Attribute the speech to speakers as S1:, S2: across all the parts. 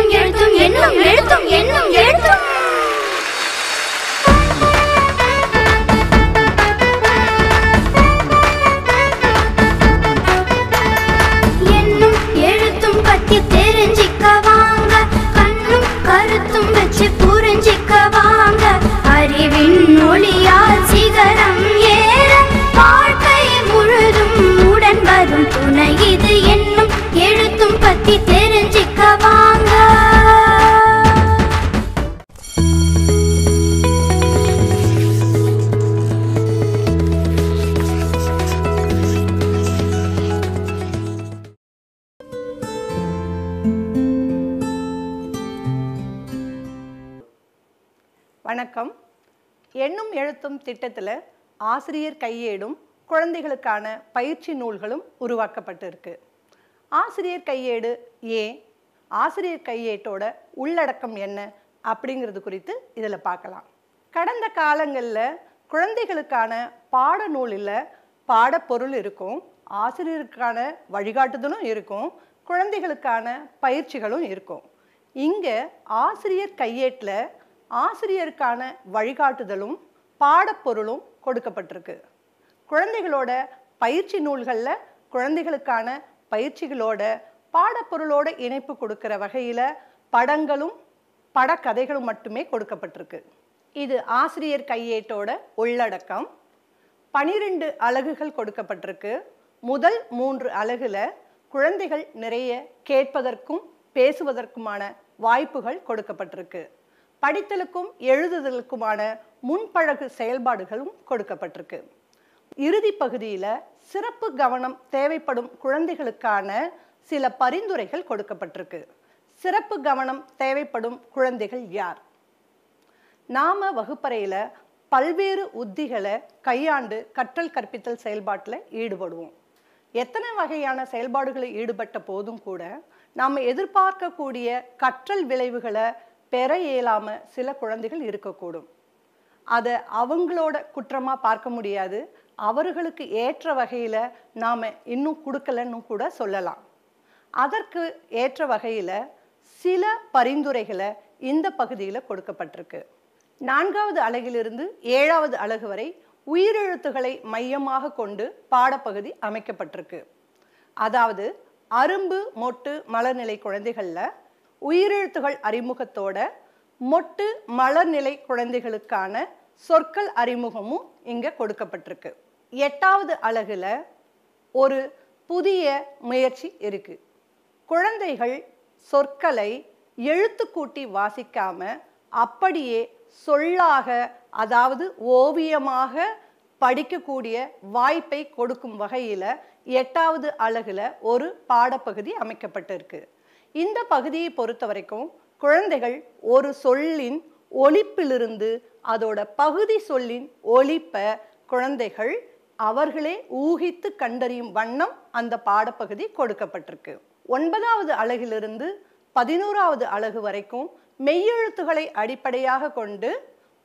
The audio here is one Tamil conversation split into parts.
S1: எழுத்தும் எழுத்தும் என்னும் எழுத்தும் எழுத்தும்
S2: திட்டத்தில் ஆசிரியர் கையேடும் குழந்தைகளுக்கான பயிற்சி நூல்களும் உருவாக்கப்பட்டிருக்கு. ஆசிரியர் கையேடு ஏன்? ஆசிரியர் கையேட்டோட உள்ளடக்கம் என்ன? அப்படிங்கிறது குறித்து இதில் பார்க்கலாம். கடந்த காலங்களில் குழந்தைகளுக்கான பாட நூலில் பாடப்பொருள் இருக்கும் ஆசிரியருக்கான வழிகாட்டுதலும் இருக்கும் குழந்தைகளுக்கான பயிற்சிகளும் இருக்கும். இங்கே ஆசிரியர் கையேட்டில் ஆசிரியருக்கான வழிகாட்டுதலும் பாடப்பொருளும் கொடுக்கப்பட்டிருக்கு. குழந்தைகளோட பயிற்சி நூல்களில் குழந்தைகளுக்கான பயிற்சிகளோட பாடப்பொருளோட இணைப்பு கொடுக்கிற வகையில் படங்களும் படக்கதைகளும் மட்டுமே கொடுக்கப்பட்டிருக்கு. இது ஆசிரியர் கையேட்டோட உள்ளடக்கம். பனிரெண்டு அலகுகள் கொடுக்கப்பட்டிருக்கு. முதல் மூன்று அலகுல குழந்தைகள் நிறைய கேட்பதற்கும் பேசுவதற்குமான வாய்ப்புகள் கொடுக்கப்பட்டிருக்கு. படித்தலுக்கும் எழுதுதலுக்குமான முன்பழகு செயல்பாடுகளும் கொடுக்கப்பட்டிருக்கு. இறுதி பகுதியில் சிறப்பு கவனம் தேவைப்படும் குழந்தைகளுக்கான சில பரிந்துரைகள் கொடுக்கப்பட்டிருக்கு. சிறப்பு கவனம் தேவைப்படும் குழந்தைகள் யார்? நாம வகுப்பறையில் பல்வேறு உத்திகளை கையாண்டு கற்றல் கற்பித்தல் செயல்பாட்டில் ஈடுபடுவோம். எத்தனை வகையான செயல்பாடுகளில் ஈடுபட்ட போதும் கூட நாம் எதிர்பார்க்கக்கூடிய கற்றல் விளைவுகளை பெற இயலாமல் சில குழந்தைகள் இருக்கக்கூடும். அதை அவங்களோட குற்றமாக பார்க்க முடியாது. அவர்களுக்கு ஏற்ற வகையில் நாம் இன்னும் கொடுக்கலன்னு கூட சொல்லலாம். அதற்கு ஏற்ற வகையில் சில பரிந்துரைகளை இந்த பகுதியில் கொடுக்கப்பட்டிருக்கு. நான்காவது அலகிலிருந்து ஏழாவது அலகு வரை உயிரெழுத்துகளை மையமாக கொண்டு பாடப்பகுதி அமைக்கப்பட்டிருக்கு. அதாவது அரும்பு மொட்டு மலர்நிலை குழந்தைகளில் உயிரெழுத்துகள் அறிமுகத்தோட மொட்டு மலர்நிலை குழந்தைகளுக்கான சொற்கள் அறிமுகமும் இங்கே கொடுக்கப்பட்டிருக்கு. எட்டாவது அழகில் ஒரு புதிய முயற்சி இருக்கு. குழந்தைகள் சொற்களை எழுத்து கூட்டி வாசிக்காம அப்படியே சொல்லாக அதாவது ஓவியமாக படிக்கக்கூடிய வாய்ப்பை கொடுக்கும் வகையில் எட்டாவது அழகில் ஒரு பாடப்பகுதி அமைக்கப்பட்டிருக்கு. இந்த பகுதியை பொறுத்த வரைக்கும் குழந்தைகள் ஒரு சொல்லின் ஒலிப்பிலிருந்து அதோட பகுதி சொல்லின் ஒலிப்பை குழந்தைகள் அவர்களே ஊகித்து கண்டறியும் வண்ணம் அந்த பாடப்பகுதி கொடுக்கப்பட்டிருக்கு. ஒன்பதாவது அலகிலிருந்து பதினோராவது அலகு வரைக்கும் மெய்யெழுத்துகளை அடிப்படையாக கொண்டு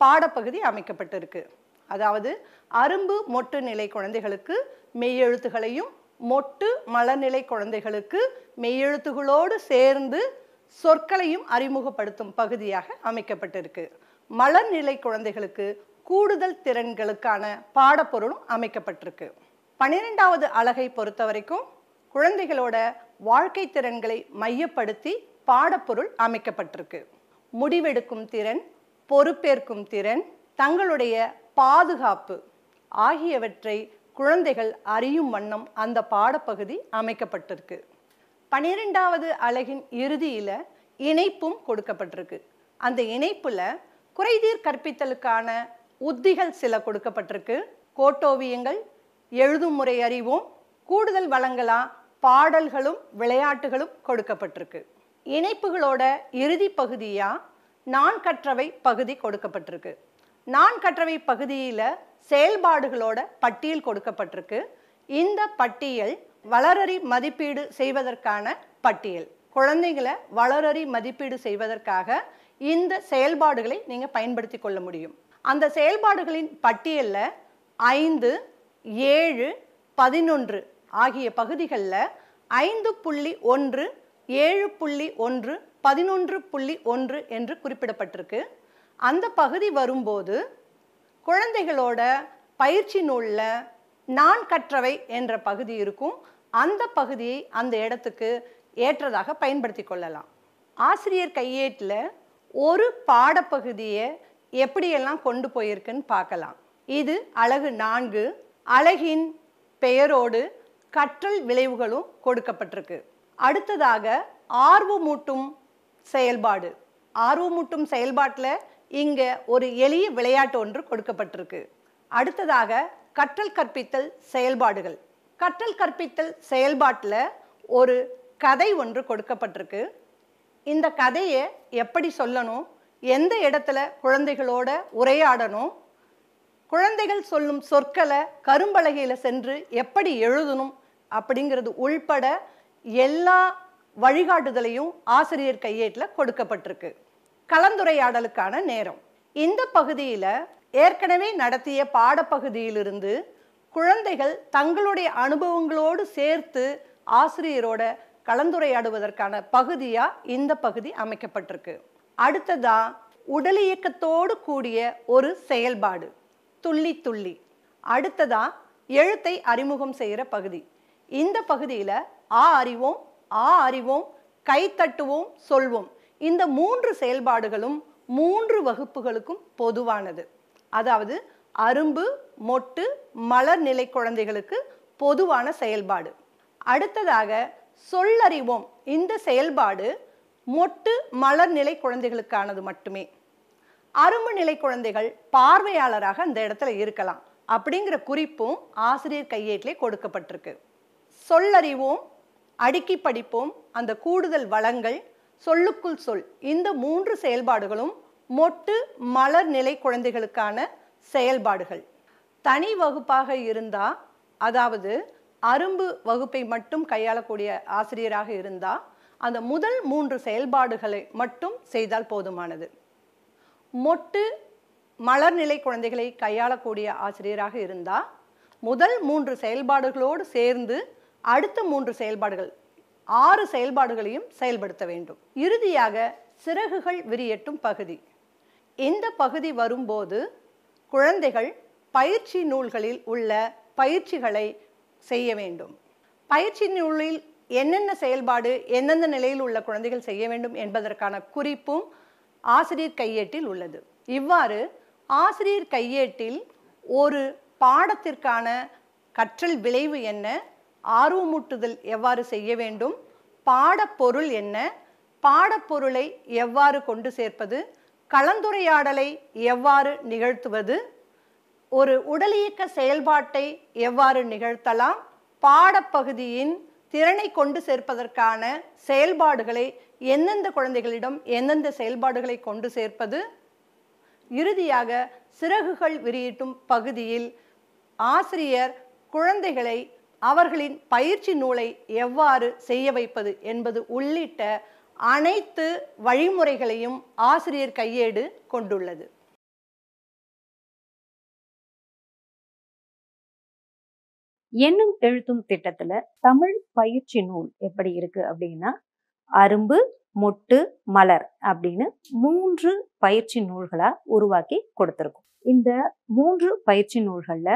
S2: பாடப்பகுதி அமைக்கப்பட்டிருக்கு. அதாவது அரும்பு மொட்டு நிலை குழந்தைகளுக்கு மெய்யெழுத்துகளையும் மொட்டு மலநிலை குழந்தைகளுக்கு மெய்யெழுத்துகளோடு சேர்ந்து சொற்களையும் அறிமுகப்படுத்தும் பகுதியாக அமைக்கப்பட்டிருக்கு. மலர்நிலை குழந்தைகளுக்கு கூடுதல் திறன்களுக்கான பாடப்பொருளும் அமைக்கப்பட்டிருக்கு. பன்னிரெண்டாவது அலகை பொறுத்த வரைக்கும் குழந்தைகளோட வாழ்க்கை திறன்களை மையப்படுத்தி பாடப்பொருள் அமைக்கப்பட்டிருக்கு. முடிவெடுக்கும் திறன் பொறுப்பேற்கும் திறன் தங்களுடைய பாதுகாப்பு ஆகியவற்றை குழந்தைகள் அறியும் வண்ணம் அந்த பாடப்பகுதி அமைக்கப்பட்டிருக்கு. பன்னிரெண்டாவது அலகின் இறுதியில இணைப்பும் கொடுக்கப்பட்டிருக்கு. அந்த இணைப்புல குறைதீர் கற்பித்தலுக்கான உத்திகள் சில கொடுக்கப்பட்டிருக்கு. கோட்டோவியங்கள் எழுதும் முறை அறிவும் கூடுதல் வளங்களா பாடல்களும் விளையாட்டுகளும் கொடுக்கப்பட்டிருக்கு. இணைப்புகளோட இறுதி பகுதியா நான் கற்றவை பகுதி கொடுக்கப்பட்டிருக்கு. நான் கற்றவை பகுதியில செயல்பாடுகளோட பட்டியல் கொடுக்கப்பட்டிருக்கு. இந்த பட்டியல் வளரறி மதிப்பீடு செய்வதற்கான பட்டியல். குழந்தைகளை வளரறி மதிப்பீடு செய்வதற்காக இந்த செயல்பாடுகளை நீங்கள் பயன்படுத்தி கொள்ள முடியும். அந்த செயல்பாடுகளின் பட்டியலில் ஐந்து ஏழு பதினொன்று ஆகிய பகுதிகளில் ஐந்து புள்ளி ஒன்று ஏழு புள்ளி ஒன்று பதினொன்று புள்ளி ஒன்று என்று குறிப்பிடப்பட்டிருக்கு. அந்த பகுதி வரும்போது குழந்தைகளோட பயிற்சி நூலில் நான் கற்றவை என்ற பகுதி இருக்கும். அந்த பகுதியை அந்த இடத்துக்கு ஏற்றதாக பயன்படுத்தி கொள்ளலாம். ஆசிரியர் கையேட்டில் ஒரு பாடப்பகுதியை எப்படியெல்லாம் கொண்டு போயிருக்குன்னு பார்க்கலாம். இது அழகு நான்கு அழகின் பெயரோடு கற்றல் விளைவுகளும் கொடுக்கப்பட்டிருக்கு. அடுத்ததாக ஆர்வமூட்டும் செயல்பாடு. ஆர்வமூட்டும் செயல்பாட்டில் இங்கே ஒரு எளிய விளையாட்டு ஒன்று கொடுக்கப்பட்டிருக்கு. அடுத்ததாக கற்றல் கற்பித்தல் செயல்பாடுகள். கற்றல் கற்பித்தல் செயல்பாட்டில் ஒரு கதை ஒன்று கொடுக்கப்பட்டிருக்கு. இந்த கதையை எப்படி சொல்லணும்? எந்த இடத்துல குழந்தைகளோட உரையாடணும்? குழந்தைகள் சொல்லும் சொற்களை கரும்பலகையில் சென்று எப்படி எழுதணும்? அப்படிங்கிறது உள்பட எல்லா வழிகாட்டுதலையும் ஆசிரியர் கையேட்டில் கொடுக்கப்பட்டிருக்கு. கலந்துரையாடலுக்கான நேரம். இந்த பகுதியில் ஏற்கனவே நடத்திய பாடப்பகுதியிலிருந்து குழந்தைகள் தங்களுடைய அனுபவங்களோடு சேர்த்து ஆசிரியரோட கலந்துரையாடுவதற்கான பகுதியாக இந்த பகுதி அமைக்கப்பட்டிருக்கு. அடுத்ததான் உடல் இயக்கத்தோடு கூடிய ஒரு செயல்பாடு துள்ளி துள்ளி. அடுத்ததா எழுத்தை அறிமுகம் செய்கிற பகுதி. இந்த பகுதியில் ஆ அறிவோம் ஆ அறிவோம் கை தட்டுவோம் சொல்வோம். இந்த மூன்று செயல்பாடுகளும் மூன்று வகுப்புகளுக்கும் பொதுவானது. அதாவது அரும்பு மொட்டு மலர் நிலை குழந்தைகளுக்கு பொதுவான செயல்பாடு. அடுத்ததாக சொல்லறிவோம். இந்த செயல்பாடு மொட்டு மலர் நிலை குழந்தைகளுக்கானது மட்டுமே. அரும்பு நிலை குழந்தைகள் பார்வையாளராக அந்த இடத்துல இருக்கலாம். அப்படிங்கிற குறிப்பும் ஆசிரியர் கையேட்டிலே கொடுக்கப்பட்டிருக்கு. சொல்லறிவோம் அடுக்கி படிப்போம் அந்த கூடுதல் வளங்கள் சொல்லுக்குள் சொல் இந்த மூன்று செயல்பாடுகளும் மொட்டு மலர் நிலை குழந்தைகளுக்கான செயல்பாடுகள். தனி வகுப்பாக இருந்தால் அதாவது அரும்பு வகுப்பை மட்டும் கையாளக்கூடிய ஆசிரியராக இருந்தால் அந்த முதல் மூன்று செயல்பாடுகளை மட்டும் செய்தால் போதுமானது. மொட்டு மலர்நிலை குழந்தைகளை கையாளக்கூடிய ஆசிரியராக இருந்தால் முதல் மூன்று செயல்பாடுகளோடு சேர்ந்து அடுத்த மூன்று செயல்பாடுகள் ஆறு செயல்பாடுகளையும் செயல்படுத்த வேண்டும். இறுதியாக சிறகுகள் விரியட்டும் பகுதி. இந்த பகுதி வரும்போது குழந்தைகள் பயிற்சி நூல்களில் உள்ள பயிற்சிகளை செய்ய வேண்டும். பயிற்சி நூலில் என்னென்ன செயல்பாடு எந்தெந்த நிலையில் உள்ள குழந்தைகள் செய்ய வேண்டும் என்பதற்கான குறிப்பும் ஆசிரியர் கையேட்டில் உள்ளது. இவ்வாறு ஆசிரியர் கையேட்டில் ஒரு பாடத்திற்கான கற்றல் விளைவு என்ன ஆர்வமூட்டுதல் எவ்வாறு செய்ய வேண்டும் பாடப்பொருள் என்ன பாடப்பொருளை எவ்வாறு கொண்டு சேர்ப்பது கலந்துரையாடலை எவ்வாறு நிகழ்த்துவது? ஒரு உடலியக்க செயல்பாட்டை எவ்வாறு நிகழ்த்தலாம்? பாடப்பகுதியின் திறனை கொண்டு சேர்ப்பதற்கான செயல்பாடுகளை எந்தெந்த குழந்தைகளிடம் எந்தெந்த செயல்பாடுகளை கொண்டு சேர்ப்பது? இறுதியாக சிறகுகள் விரியிட்டும் பகுதியில் ஆசிரியர் குழந்தைகளை அவர்களின் பயிற்சி நூலை எவ்வாறு செய்ய வைப்பது என்பது உள்ளிட்ட அனைத்து வழிமுறைகளையும் ஆசிரியர் கையேடு கொண்டுள்ளது.
S3: எண்ணும் எழுத்தும் திட்டத்துல தமிழ் பயிற்சி நூல் எப்படி இருக்கு அப்படின்னா அரும்பு மொட்டு மலர் அப்படின்னு மூன்று பயிற்சி நூல்களா உருவாக்கி கொடுத்துருக்கோம். இந்த மூன்று பயிற்சி நூல்கள்ல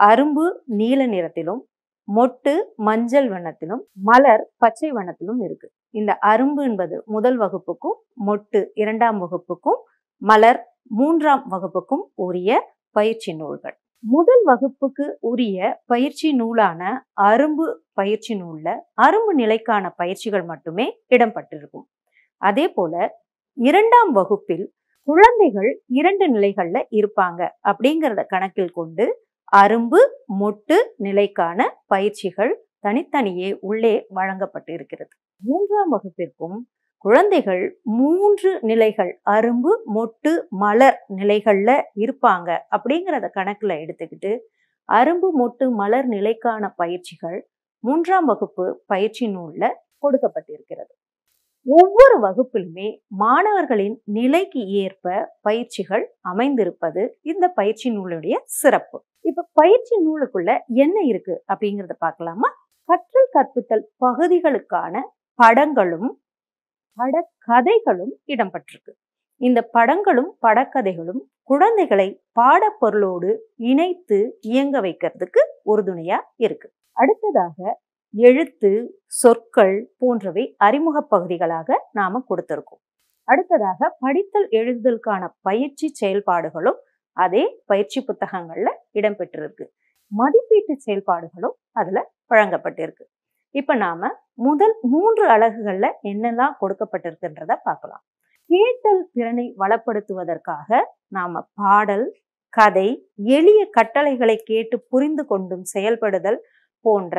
S3: அரும்பு நீல நிறத்திலும் மொட்டு மஞ்சள் வண்ணத்திலும் மலர் பச்சை வண்ணத்திலும் இருக்கு. இந்த அரும்பு என்பது முதல் வகுப்புக்கும் மொட்டு இரண்டாம் வகுப்புக்கும் மலர் மூன்றாம் வகுப்புக்கும் உரிய பயிற்சி நூல்கள். முதல் வகுப்புக்கு உரிய பயிற்சி நூலான அரும்பு பயிற்சி நூலில் அரும்பு நிலைக்கான பயிற்சிகள் மட்டுமே இடம்பெற்றிருக்கும். அதே போல இரண்டாம் வகுப்பில் குழந்தைகள் இரண்டு நிலைகள்ல இருப்பாங்க அப்படிங்கிறத கணக்கில் கொண்டு அரும்பு மொட்டு நிலைக்கான பயிற்சிகள் தனித்தனியே உள்ளே வழங்கப்பட்டு இருக்கிறது மூன்றாம் வகுப்பிற்கும் குழந்தைகள் மூன்று நிலைகள் அரும்பு மொட்டு மலர் நிலைகளில் இருப்பாங்க. அப்படிங்கிறத கணக்கில் எடுத்துக்கிட்டு அரும்பு மொட்டு மலர் நிலைக்கான பயிற்சிகள் மூன்றாம் வகுப்பு பயிற்சி நூலில் கொடுக்கப்பட்டிருக்கிறது. ஒவ்வொரு வகுப்பிலுமே மாணவர்களின் நிலைக்கு ஏற்ப பயிற்சிகள் அமைந்திருப்பது இந்த பயிற்சி நூலுடைய சிறப்பு. இப்ப பயிற்சி நூலுக்குள்ள என்ன இருக்கு அப்படிங்கறத பார்க்கலாமா? கற்றல் கற்பித்தல் பகுதிகளுக்கான படங்களும் படக்கதைகளும் இடம்பெற்றிருக்கு. இந்த படங்களும் படக்கதைகளும் குழந்தைகளை பாடப்பொருளோடு இணைத்து இயங்க வைக்கிறதுக்கு உறுதுணையா இருக்கு. அடுத்ததாக எழுத்து சொற்கள் போன்றவை அறிமுக பகுதிகளாக நாம கொடுத்திருக்கோம். அடுத்ததாக படித்தல் எழுதுதலுக்கான பயிற்சி செயல்பாடுகளும் அதே பயிற்சி புத்தகங்கள்ல இடம்பெற்றிருக்கு. மதிப்பீட்டு செயல்பாடுகளும் அதுல வழங்கப்பட்டிருக்கு. இப்ப நாம முதல் மூன்று அழகுகளில் என்னெல்லாம் கொடுக்கப்பட்டிருக்குன்றத பார்க்கலாம். கேட்டல் திறனை வளப்படுத்துவதற்காக நாம பாடல் கதை எளிய கட்டளைகளை கேட்டு புரிந்து கொண்டும் செயல்படுதல் போன்ற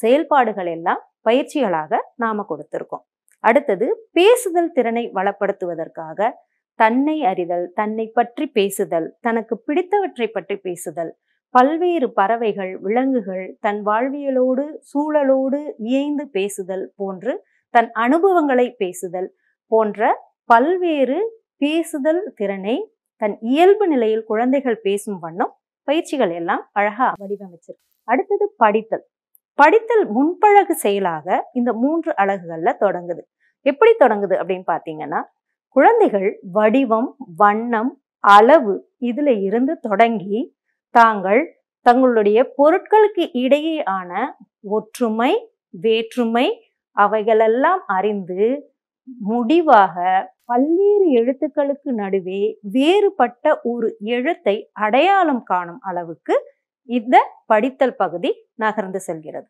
S3: செயல்பாடுகள் எல்லாம் பயிற்சிகளாக நாம கொடுத்திருக்கோம். அடுத்தது பேசுதல் திறனை வளப்படுத்துவதற்காக தன்னை அறிதல் தன்னை பற்றி பேசுதல் தனக்கு பிடித்தவற்றை பற்றி பேசுதல் பல்வேறு பறவைகள் விலங்குகள் தன் வாழ்வியலோடு சூழலோடு இயைந்து பேசுதல் போன்று தன் அனுபவங்களை பேசுதல் போன்ற பல்வேறு பேசுதல் திறனை தன் இயல்பு நிலையில் குழந்தைகள் பேசும் வண்ணம் பயிற்சிகள் எல்லாம் அழகா வடிவமைச்சிருக்கு அடுத்தது படித்தல். படித்தல் முன்பழகு செயலாக இந்த மூன்று அழகுகள்ல தொடங்குது. எப்படி தொடங்குது அப்படின்னு பாத்தீங்கன்னா குழந்தைகள் வடிவம் வண்ணம் அளவு இதுல இருந்து தொடங்கி தாங்கள் தங்களுடைய பொருட்களுக்கு இடையேயான ஒற்றுமை வேற்றுமை அவைகளெல்லாம் அறிந்து முடிவாக பல்வேறு எழுத்துக்களுக்கு நடுவே வேறுபட்ட ஒரு எழுத்தை அடையாளம் காணும் அளவுக்கு இந்த படித்தல் பகுதி நகர்ந்து செல்கிறது.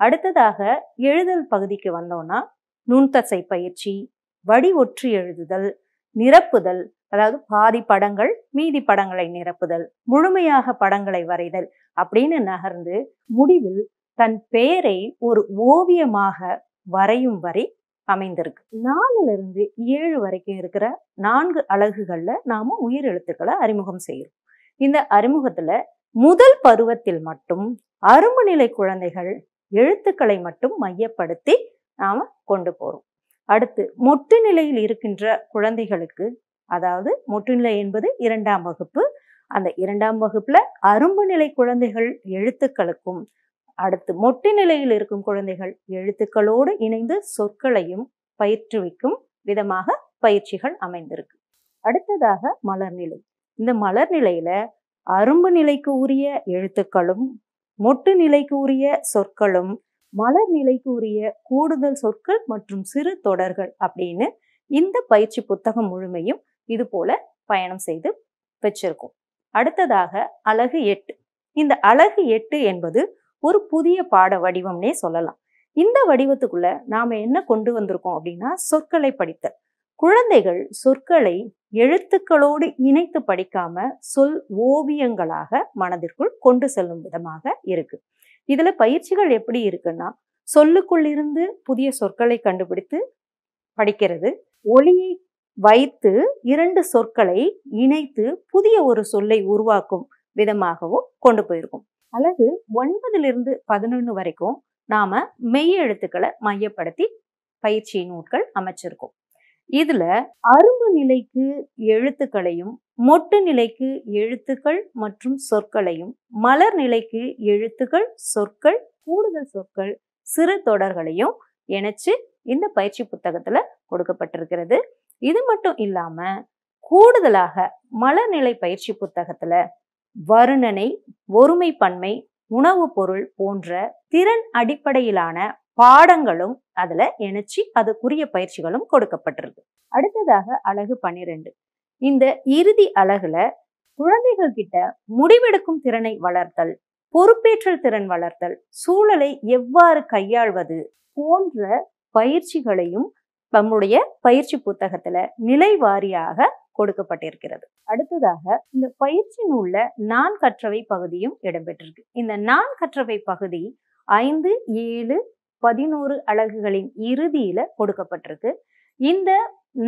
S3: அடுத்ததாக எழுதல் பகுதிக்கு வந்தோம்னா நுண்தசை பயிற்சி வடி ஒற்றி எழுதுதல் நிரப்புதல் அதாவது பாதி படங்கள் மீதி படங்களை நிரப்புதல் முழுமையாக படங்களை வரைதல் அப்படின்னு நகர்ந்து முடிவில் தன் பெயரை ஒரு ஓவியமாக வரையும் வரை அமைந்திருக்கு. நாலுல இருந்து ஏழு வரைக்கும் இருக்கிற நான்கு அழகுகள்ல நாம உயிர் எழுத்துக்களை அறிமுகம் செய்யறோம் இந்த அறிமுகத்துல முதல் பருவத்தில் மட்டும் அரும்பு நிலை குழந்தைகள் எழுத்துக்களை மட்டும் மையப்படுத்தி நாம கொண்டு போறோம். அடுத்து மொட்டு நிலையில் இருக்கின்ற குழந்தைகளுக்கு அதாவது முற்றுநிலை என்பது இரண்டாம் வகுப்பு. அந்த இரண்டாம் வகுப்புல அரும்பு நிலை குழந்தைகள் எழுத்துக்களுக்கும் அடுத்து மொட்டு நிலையில் இருக்கும் குழந்தைகள் எழுத்துக்களோடு இணைந்து சொற்களையும் பயிற்றுவிக்கும் விதமாக பயிற்சிகள் அமைந்திருக்கு. அடுத்ததாக மலர்நிலை இந்த மலர்நிலையில அரும்பு நிலைக்கு உரிய எழுத்துக்களும் மொட்டு நிலைக்கு உரிய சொற்களும் மலர் நிலைக்கு உரிய கூடுதல் சொற்கள் மற்றும் சிறு தொடர்கள் அப்படின்னு இந்த பயிற்சி புத்தகம் முழுமையும் இது போல பயணம் செய்து வச்சிருக்கோம். அடுத்ததாக அழகு எட்டு. இந்த அழகு எட்டு என்பது ஒரு புதிய பாட வடிவம்னே சொல்லலாம். இந்த வடிவத்துக்குள்ள நாம என்ன கொண்டு வந்திருக்கோம் அப்படின்னா சொற்களை படித்தல். குழந்தைகள் சொற்களை எழுத்துக்களோடு இணைத்து படிக்காம சொல் ஓவியங்களாக மனதிற்குள் கொண்டு செல்லும் விதமாக இருக்கு. இதுல பயிற்சிகள் எப்படி இருக்குன்னா சொல்லுக்குள்ளிருந்து புதிய சொற்களை கண்டுபிடித்து படிக்கிறது ஒளியை வைத்து இரண்டு சொற்களை இணைத்து புதிய ஒரு சொல்லை உருவாக்கும் விதமாகவும் கொண்டு போயிருக்கும். அழகு ஒன்பதிலிருந்து பதினொன்று வரைக்கும் நாம மெய் எழுத்துக்களை மையப்படுத்தி பயிற்சி நூட்கள் அமைச்சிருக்கோம். இதுல அரும்பு நிலைக்கு எழுத்துக்களையும் மொட்டு நிலைக்கு எழுத்துக்கள் மற்றும் சொற்களையும் மலர் நிலைக்கு எழுத்துக்கள் சொற்கள் கூடுதல் சொற்கள் சிறு தொடர்களையும் இணைச்சு இந்த பயிற்சி புத்தகத்துல கொடுக்கப்பட்டிருக்கிறது. இது மட்டும் இல்லாம கூடுதலாக மலர்நிலை பயிற்சி புத்தகத்துல வருணனை ஒருமை பன்மை உணவு பொருள் போன்ற திறன் அடிப்படையிலான பாடங்களும் அதுல இணைச்சு அதுக்குரிய பயிற்சிகளும் கொடுக்கப்பட்டிருக்கு. அடுத்ததாக அழகு பன்னிரெண்டு. இந்த இறுதி அழகுல குழந்தைகள் கிட்ட முடிவெடுக்கும் திறனை வளர்த்தல் பொறுப்பேற்றல் திறன் வளர்த்தல் சூழலை எவ்வாறு கையாள்வது போன்ற பயிற்சிகளையும் நம்முடைய பயிற்சி புத்தகத்துல நிலை வாரியாக கொடுக்கப்பட்டிருக்கிறது. அடுத்ததாக இந்த பயிற்சி நூல்ல நான் கற்றவை பகுதியும் இடம்பெற்றிருக்கு. இந்த நான் கற்றவை பகுதி ஐந்து ஏழு பதினோரு அலகுகளின் இறுதியில கொடுக்கப்பட்டிருக்கு. இந்த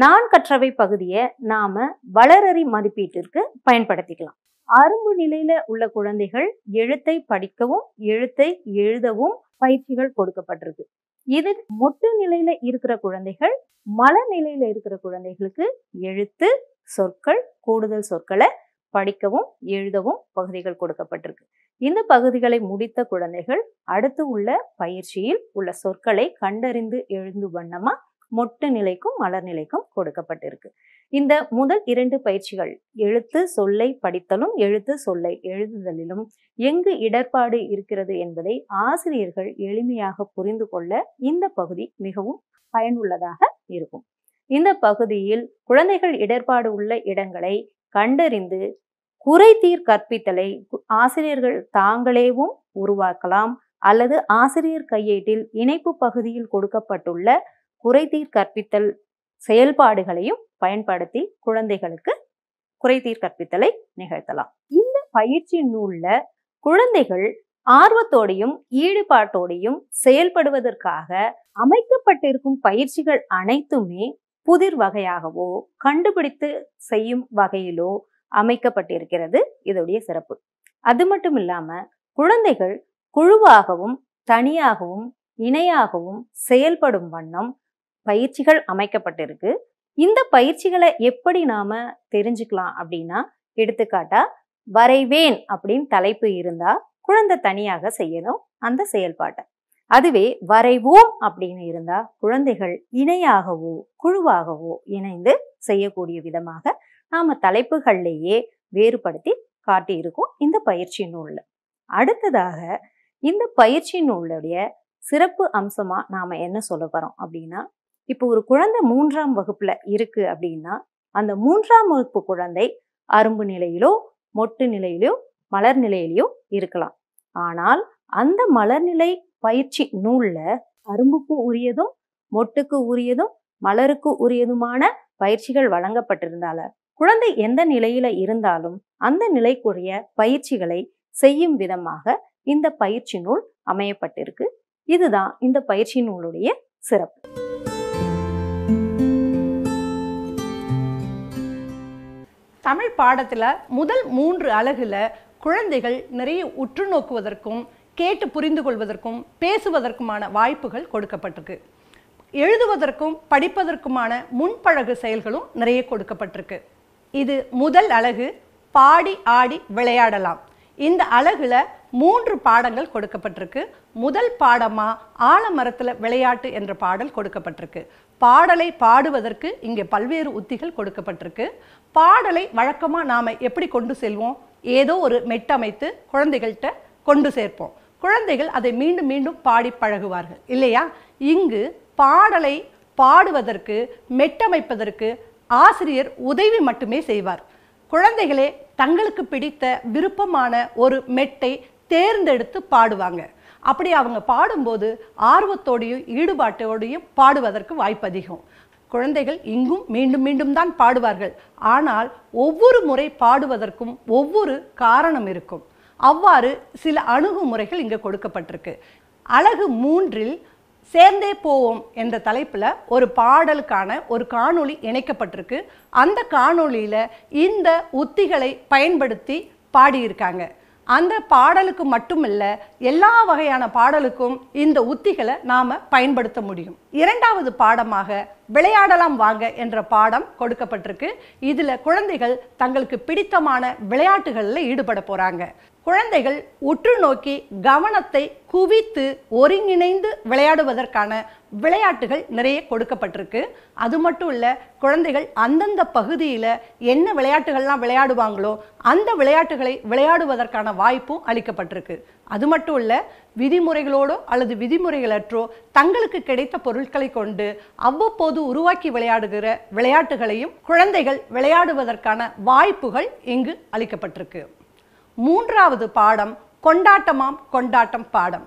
S3: நான் கற்றவை பகுதியை நாம வளரறி மதிப்பீட்டிற்கு பயன்படுத்திக்கலாம். அரும்பு நிலையில உள்ள குழந்தைகள் எழுத்தை படிக்கவும் எழுத்தை எழுதவும் பயிற்சிகள் கொடுக்கப்பட்டிருக்கு. இது மொட்டு நிலையில இருக்கிற குழந்தைகள் மல நிலையில இருக்கிற குழந்தைகளுக்கு எழுத்து சொற்கள் கூடுதல் சொற்களை படிக்கவும் எழுதவும் பகுதிகள் கொடுக்கப்பட்டிருக்கு. இந்த பகுதிகளை முடித்த குழந்தைகள் அடுத்து உள்ள பயிற்சியில் உள்ள சொற்களை கண்டறிந்து எழுந்து வண்ணமா மொட்டு நிலைக்கும் மலர் நிலைக்கும் கொடுக்கப்பட்டிருக்கு. இந்த முதல் இரண்டு பயிற்சிகள் எழுத்து சொல்லை படித்தலும் எழுத்து சொல்லை எழுதுதலிலும் எங்கு இடர்பாடு இருக்கிறது என்பதை ஆசிரியர்கள் எளிமையாக புரிந்து கொள்ள இந்த பகுதி மிகவும் பயனுள்ளதாக இருக்கும். இந்த பகுதியில் குழந்தைகள் இடர்பாடு உள்ள இடங்களை கண்டறிந்து குறைதீர் கற்பித்தலை ஆசிரியர்கள் தாங்களேவும் உருவாக்கலாம் அல்லது ஆசிரியர் கையேட்டில் இணைப்பு பகுதியில் கொடுக்கப்பட்டுள்ள குறைதீர் கற்பித்தல் செயல்பாடுகளையும் பயன்படுத்தி குழந்தைகளுக்கு குறைதீர் கற்பித்தலை நிகழ்த்தலாம். இந்த பயிற்சி நூல்ல குழந்தைகள் ஆர்வத்தோடையும் ஈடுபாட்டோடையும் செயல்படுவதற்காக அமைக்கப்பட்டிருக்கும் பயிற்சிகள் அனைத்துமே புதிர் வகையாகவோ கண்டுபிடித்து செய்யும் வகையிலோ அமைக்கப்பட்டிருக்கிறது இதோடைய சிறப்பு. அது மட்டும் இல்லாம குழந்தைகள் குழுவாகவும் தனியாகவும் இணையாகவும் செயல்படும் வண்ணம் பயிற்சிகள் அமைக்கப்பட்டிருக்கு. இந்த பயிற்சிகளை எப்படி நாம தெரிஞ்சுக்கலாம் அப்படின்னா எடுத்துக்காட்டா வரைவேன் அப்படின்னு தலைப்பு இருந்தா குழந்தை தனியாக செய்யணும் அந்த செயல்பாட்டை. அதுவே வரைவோம் அப்படின்னு இருந்தா குழந்தைகள் இணையாகவோ குழுவாகவோ இணைந்து செய்யக்கூடிய விதமாக நாம தலைப்புகள்லேயே வேறுபடுத்தி காட்டியிருக்கோம் இந்த பயிற்சி நூல்ல. அடுத்ததாக இந்த பயிற்சி நூலுடைய சிறப்பு அம்சமா நாம என்ன சொல்ல போறோம் அப்படின்னா இப்போ ஒரு குழந்தை மூன்றாம் வகுப்புல இருக்கு அப்படின்னா அந்த மூன்றாம் வகுப்பு குழந்தை அரும்பு நிலையிலோ மொட்டு நிலையிலோ மலர் நிலையிலையோ இருக்கலாம். ஆனால் அந்த மலர்நிலை பயிற்சி நூல்ல அரும்புக்கு உரியதும் மொட்டுக்கு உரியதும் மலருக்கு உரியதுமான பயிற்சிகள் வழங்கப்பட்டிருந்தால குழந்தை எந்த நிலையில இருந்தாலும் அந்த நிலைக்குரிய பயிற்சிகளை செய்யும் விதமாக இந்த பயிற்சி நூல் அமையப்பட்டிருக்கு. இதுதான் இந்த பயிற்சி நூலுடைய சிறப்பு.
S2: தமிழ் பாடத்தில் முதல் மூன்று அழகில் குழந்தைகள் நிறைய உற்று நோக்குவதற்கும் கேட்டு புரிந்து கொள்வதற்கும் பேசுவதற்குமான வாய்ப்புகள் கொடுக்கப்பட்டிருக்கு. எழுதுவதற்கும் படிப்பதற்குமான முன்பழகு செயல்களும் நிறைய கொடுக்கப்பட்டிருக்கு. இது முதல் அலகு பாடி ஆடி விளையாடலாம். இந்த அழகில் மூன்று பாடங்கள் கொடுக்கப்பட்டிருக்கு. முதல் பாடமாக ஆலமரத்தில் விளையாட்டு என்ற பாடல் கொடுக்கப்பட்டிருக்கு. பாடலை பாடுவதற்கு இங்கே பல்வேறு உத்திகள் கொடுக்கப்பட்டிருக்கு. பாடலை வழக்கமாக நாம் எப்படி கொண்டு செல்வோம்? ஏதோ ஒரு மெட்டமைத்து குழந்தைகள்கிட்ட கொண்டு சேர்ப்போம். குழந்தைகள் அதை மீண்டும் மீண்டும் பாடி பழகுவார்கள். இல்லையா? இங்கு பாடலை பாடுவதற்கு மெட்டமைப்பதற்கு ஆசிரியர் உதவி மட்டுமே செய்வார். குழந்தைகளே தங்களுக்கு பிடித்த விருப்பமான ஒரு மெட்டை தேர்ந்தெடுத்து பாடுவாங்க. அப்படி அவங்க பாடும்போது ஆர்வத்தோடையும் ஈடுபாட்டோடையும் பாடுவதற்கு வாய்ப்பு அதிகம் குழந்தைகள் இங்கும் மீண்டும் மீண்டும் தான் பாடுவார்கள். ஆனால் ஒவ்வொரு முறை பாடுவதற்கும் ஒவ்வொரு காரணம் இருக்கும். அவ்வாறு சில அணுகுமுறைகள் இங்கே கொடுக்கப்பட்டிருக்கு. அழகு மூன்றில் சேர்ந்தே போவோம் என்ற தலைப்பில் ஒரு பாடலுக்கான ஒரு காணொளி இணைக்கப்பட்டிருக்கு. அந்த காணொளியில் இந்த உத்திகளை பயன்படுத்தி பாடியிருக்காங்க. அந்த பாடலுக்கு மட்டுமில்ல எல்லா வகையான பாடலுக்கும் இந்த உத்திகளை நாம பயன்படுத்த முடியும். இரண்டாவது பாடமாக விளையாடலாம் வாங்க என்ற பாடம் கொடுக்கப்பட்டிருக்கு. இதுல குழந்தைகள் தங்களுக்கு பிடித்தமான விளையாட்டுகளில் ஈடுபட போறாங்க. குழந்தைகள் உற்று நோக்கி கவனத்தை குவித்து ஒருங்கிணைந்து விளையாடுவதற்கான விளையாட்டுகள் நிறைய கொடுக்கப்பட்டிருக்கு. அது மட்டும் இல்ல குழந்தைகள் அந்தந்த பகுதியில் என்ன விளையாட்டுகள்லாம் விளையாடுவாங்களோ அந்த விளையாட்டுகளை விளையாடுவதற்கான வாய்ப்பும் அளிக்கப்பட்டிருக்கு. அது மட்டும் இல்லை விதிமுறைகளோடோ அல்லது விதிமுறைகளற்றோ தங்களுக்கு கிடைத்த பொருட்களை கொண்டு அவ்வப்போது உருவாக்கி விளையாடுகிற விளையாட்டுகளையும் குழந்தைகள் விளையாடுவதற்கான வாய்ப்புகள் இங்கு அளிக்கப்பட்டிருக்கு. மூன்றாவது பாடம் கொண்டாட்டமாம் கொண்டாட்டம் பாடம்.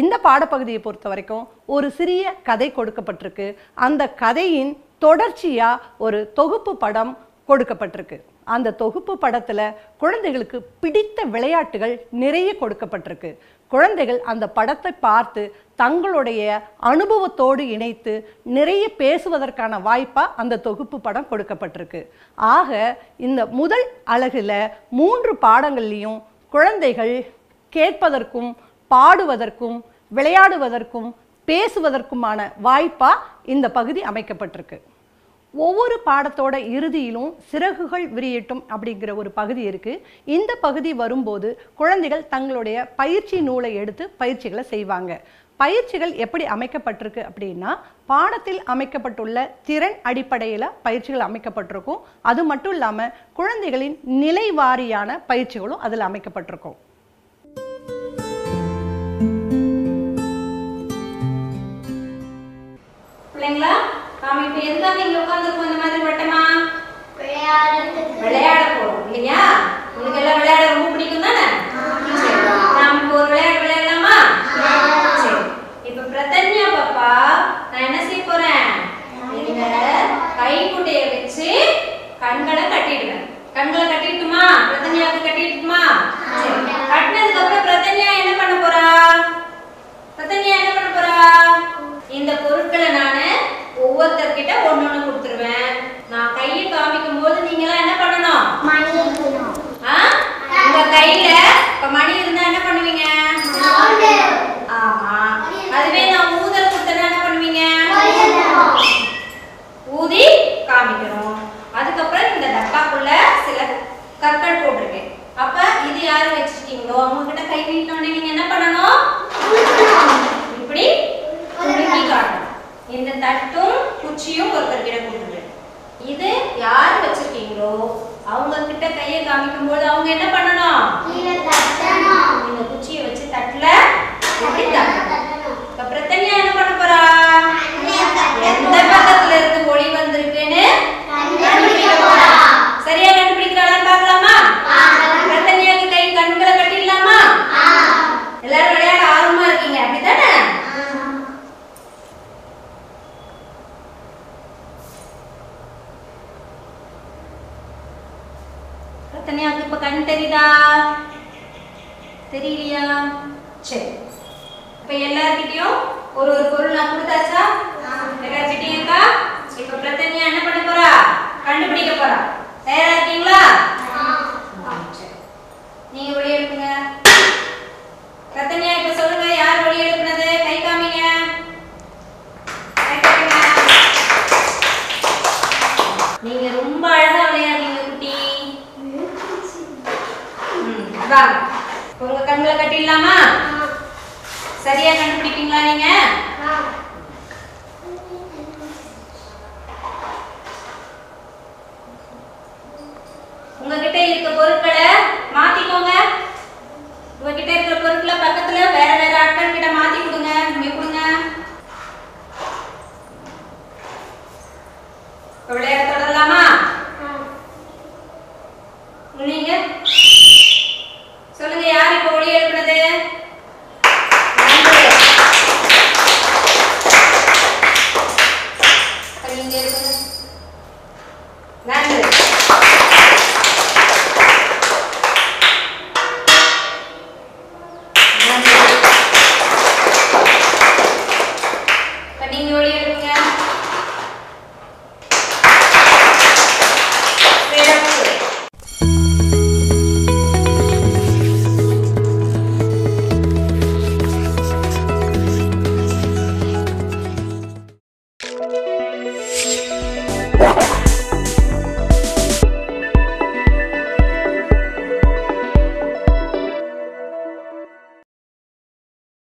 S2: இந்த பாடப்பகுதியை பொறுத்த வரைக்கும் ஒரு சிறிய கதை கொடுக்கப்பட்டிருக்கு. அந்த கதையின் தொடர்ச்சியாக ஒரு தொகுப்பு படம் கொடுக்கப்பட்டிருக்கு. அந்த தொகுப்பு படத்தில் குழந்தைகளுக்கு பிடித்த விளையாட்டுகள் நிறைய கொடுக்கப்பட்டிருக்கு. குழந்தைகள் அந்த படத்தை பார்த்து தங்களுடைய அனுபவத்தோடு இணைத்து நிறைய பேசுவதற்கான வாய்ப்பாக அந்த தொகுப்பு படம் கொடுக்கப்பட்டிருக்கு. ஆக இந்த முதல் அழகில் மூன்று பாடங்கள்லையும் குழந்தைகள் கேட்பதற்கும் பாடுவதற்கும் விளையாடுவதற்கும் பேசுவதற்குமான வாய்ப்பாக இந்த பகுதி அமைக்கப்பட்டிருக்கு. ஒவ்வொரு பாடத்தோட இறுதியிலும் சிறகுகள் விரியட்டும் அப்படிங்கிற ஒரு பகுதி இருக்கு. இந்த பகுதி வரும்போது குழந்தைகள் தங்களுடைய பயிற்சி நூலை எடுத்து பயிற்சிகளை செய்வாங்க. பயிற்சிகள் எப்படி அமைக்கப்பட்டிருக்கு அப்படின்னா பாடத்தில் அமைக்கப்பட்டுள்ள திறன் அடிப்படையில் பயிற்சிகள் அமைக்கப்பட்டிருக்கும். அது மட்டும் இல்லாமல் குழந்தைகளின் நிலை வாரியான பயிற்சிகளும் அதில் அமைக்கப்பட்டிருக்கும்.
S4: இப்ப எதுக்காக இங்க உட்கார்ந்துருக்கோம் இந்த மாதிரி வட்டமா? விளையாட போறோம் இல்லையா? உங்களுக்கு எல்லாம் விளையாட ரொம்ப பிடிக்கும் தானே. நாம இப்போ ஒரு விளையாட்டு விளையாடலாமா? சரி. இப்ப பிரதன்யா பாப்பா நான் என்ன செய்ய போறேன்? இந்த கைக்குட்டைய வச்சு கண்களை கட்டிடுவேன். கண்களை கட்டிட்டுமா? பிரதன்யாவுக்கு கட்டிட்டுமா? சரி. கட்டினதுக்கு அப்புறம் பிரதன்யா என்ன பண்ண போறா பிரதன்யா என்ன பண்ண போறா இந்த பொருட்களை நானு ஒவ்வொருத்தர்கிட்ட ஒண்ணு ஒண்ணு கொடுத்துருவேன் நான் கையை காமிக்கும் போது நீங்க எல்லாம் என்ன பண்ணணும்
S1: மணி இருக்கணும்
S4: ஆ? உங்க கையில இப்ப மணி இருந்தா என்ன பண்ணுவீங்க ஆமா அதுவே நான் ஊதல் கொடுத்தேன்னா என்ன பண்ணுவீங்க ஊதி காமிக்கணும் அதுக்கப்புறம் இந்த டப்பாக்குள்ள சில கற்கள் போட்டிருக்கேன் அப்ப இது யாரு வச்சிருக்கீங்களோ அவங்க கிட்ட கை நீட்டினோடனே நீங்க என்ன பண்ணணும்? இப்படி குலுக்கி காட்டணும் இந்த தட்டும் குச்சியும் ஒருத்தர் கிட்ட கொடுத்துரு இது யார் வச்சிருக்கீங்களோ அவங்க கிட்ட கையை காமிக்கும் போது அவங்க என்ன பண்ணணும் இந்த குச்சியை வச்சு தட்டுல இப்படி தட்டணும் இப்ப பிரத்தன்யா என்ன பண்ண போறா எந்த பக்கத்துல இருந்து ஒளி வந்திருக்குன்னு கண்டுபிடிக்க போறா சரியா கண்டுபிடிக்கிறாளான்னு பார்க்கலாமா பிரத்தன்யாக்கு கை கண்களை கட்டிடலாமா எல்லாரும் விளையாட ஆர்வமா இருக்கீங்க அப்படிதானே பிரத்தன்யாவுக்கு இப்ப கண் தெரியுதா தெரியலையா சரி இப்ப எல்லார்கிட்டயும் ஒரு ஒரு பொருள் நான் கொடுத்தாச்சா எல்லார்கிட்டயும் இருக்கா இப்ப பிரத்தன்யா என்ன பண்ண போறா கண்டுபிடிக்க போறா தயாரா இருக்கீங்களா சரி. நீங்க ஒளி எழுப்புங்க பிரத்தன்யா இப்ப சொல்லுங்க யார் ஒளி எழுப்புனது கை காமிங்க கை காமிங்க. நீங்க ரொம்ப அழகா விளையாடுறீங்க குட்டி ம், வாங்க உங்க கண்களை கட்டிடலாமா? சரியா கண்டுபிடிப்பீங்களா நீங்க? உங்ககிட்ட இருக்க பொருட்களை மாத்திக்கோங்க. உங்ககிட்ட இருக்கிற பொருட்களை பக்கத்துல வேற வேற ஆட்கள் கிட்ட மாத்தி கொடுங்க நீங்க கொடுங்க. விளையாட